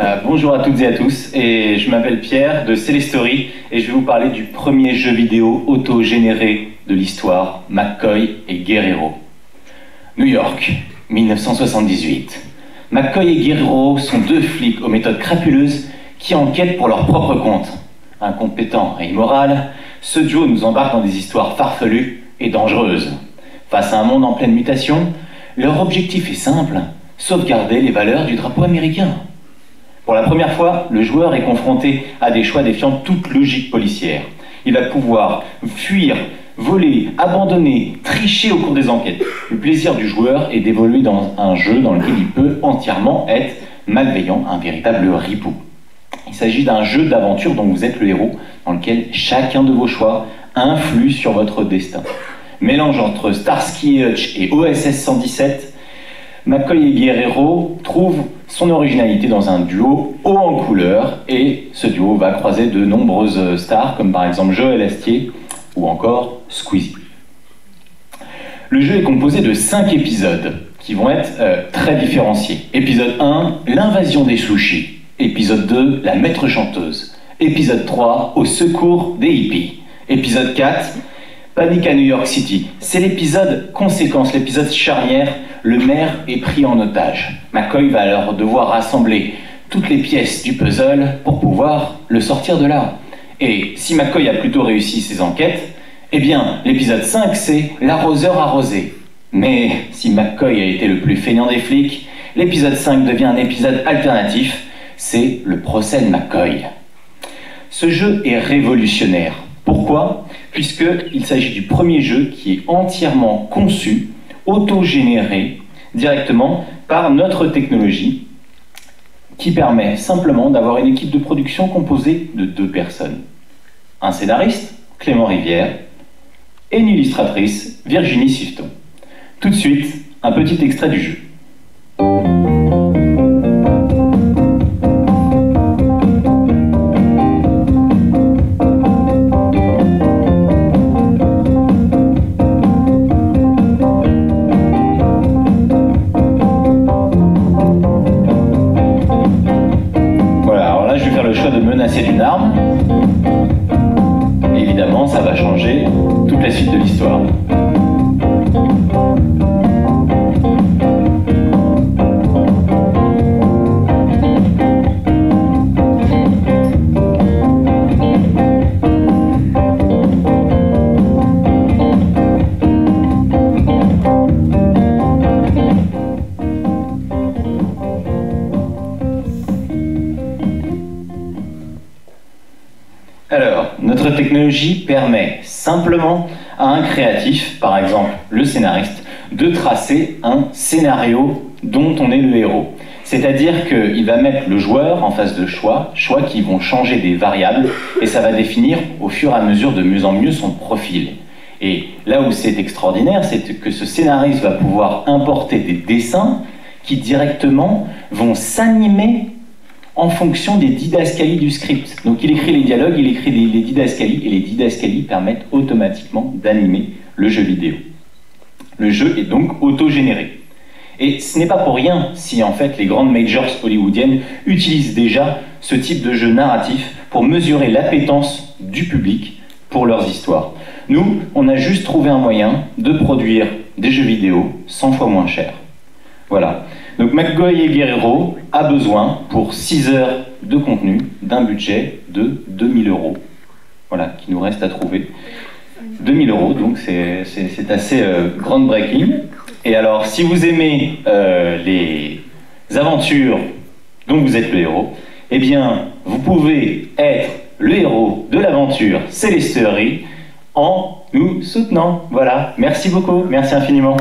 Euh, bonjour à toutes et à tous, et je m'appelle Pierre de Celestory et je vais vous parler du premier jeu vidéo auto-généré de l'histoire, McCoy et Guerrero. New York, 1978. McCoy et Guerrero sont deux flics aux méthodes crapuleuses qui enquêtent pour leur propre compte. Incompétents et immoral, ce duo nous embarque dans des histoires farfelues et dangereuses. Face à un monde en pleine mutation, leur objectif est simple, sauvegarder les valeurs du drapeau américain. Pour la première fois, le joueur est confronté à des choix défiant toute logique policière. Il va pouvoir fuir, voler, abandonner, tricher au cours des enquêtes. Le plaisir du joueur est d'évoluer dans un jeu dans lequel il peut entièrement être malveillant, un véritable ripou. Il s'agit d'un jeu d'aventure dont vous êtes le héros, dans lequel chacun de vos choix influe sur votre destin. Mélange entre Starsky Hutch et OSS 117, McCoy et Guerrero trouvent son originalité dans un duo haut en couleur et ce duo va croiser de nombreuses stars comme par exemple Joël Astier ou encore Squeezie. Le jeu est composé de 5 épisodes qui vont être euh, très différenciés. Épisode 1, l'invasion des sushis. Épisode 2, la maître chanteuse. Épisode 3, au secours des hippies. Épisode 4, panique à New York City. C'est l'épisode conséquence, l'épisode charnière le maire est pris en otage. McCoy va alors devoir rassembler toutes les pièces du puzzle pour pouvoir le sortir de là. Et si McCoy a plutôt réussi ses enquêtes, eh bien, l'épisode 5, c'est l'arroseur arrosé. Mais si McCoy a été le plus feignant des flics, l'épisode 5 devient un épisode alternatif, c'est le procès de McCoy. Ce jeu est révolutionnaire. Pourquoi Puisqu'il s'agit du premier jeu qui est entièrement conçu autogénéré directement par notre technologie qui permet simplement d'avoir une équipe de production composée de deux personnes. Un scénariste, Clément Rivière, et une illustratrice, Virginie Sifton. Tout de suite, un petit extrait du jeu. D'une arme, évidemment, ça va changer toute la suite de l'histoire. Notre technologie permet simplement à un créatif, par exemple le scénariste, de tracer un scénario dont on est le héros. C'est-à-dire qu'il va mettre le joueur en face de choix, choix qui vont changer des variables, et ça va définir au fur et à mesure de mieux en mieux son profil. Et là où c'est extraordinaire, c'est que ce scénariste va pouvoir importer des dessins qui directement vont s'animer en fonction des didascalies du script. Donc il écrit les dialogues, il écrit les, didascalies, et les didascalies permettent automatiquement d'animer le jeu vidéo. Le jeu est donc autogénéré. Et ce n'est pas pour rien si en fait les grandes majors hollywoodiennes utilisent déjà ce type de jeu narratif pour mesurer l'appétence du public pour leurs histoires. Nous, on a juste trouvé un moyen de produire des jeux vidéo 100 fois moins cher. Voilà. Donc McGoy et Guerrero a besoin, pour 6 heures de contenu, d'un budget de 2000 euros. Voilà, qui nous reste à trouver. 2000 euros, donc c'est assez euh, groundbreaking. Et alors, si vous aimez euh, les aventures dont vous êtes le héros, eh bien, vous pouvez être le héros de l'aventure Célesterie en nous soutenant. Voilà, merci beaucoup, merci infiniment.